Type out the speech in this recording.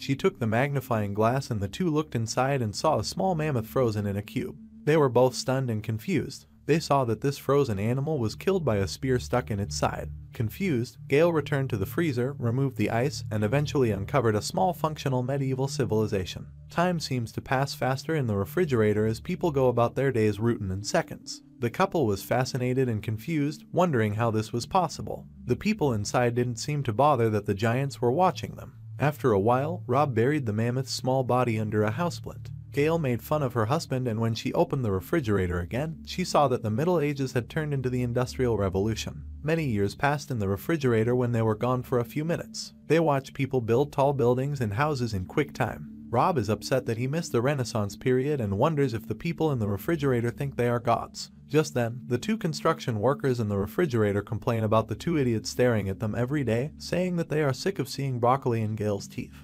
She took the magnifying glass and the two looked inside and saw a small mammoth frozen in a cube. They were both stunned and confused. They saw that this frozen animal was killed by a spear stuck in its side. Confused, Gale returned to the freezer, removed the ice, and eventually uncovered a small functional medieval civilization. Time seems to pass faster in the refrigerator as people go about their days rootin' in seconds. The couple was fascinated and confused, wondering how this was possible. The people inside didn't seem to bother that the giants were watching them. After a while, Rob buried the mammoth's small body under a houseplant. Gale made fun of her husband and when she opened the refrigerator again, she saw that the Middle Ages had turned into the Industrial Revolution. Many years passed in the refrigerator when they were gone for a few minutes. They watched people build tall buildings and houses in quick time. Rob is upset that he missed the Renaissance period and wonders if the people in the refrigerator think they are gods. Just then, the two construction workers in the refrigerator complain about the two idiots staring at them every day, saying that they are sick of seeing broccoli in Gail's teeth.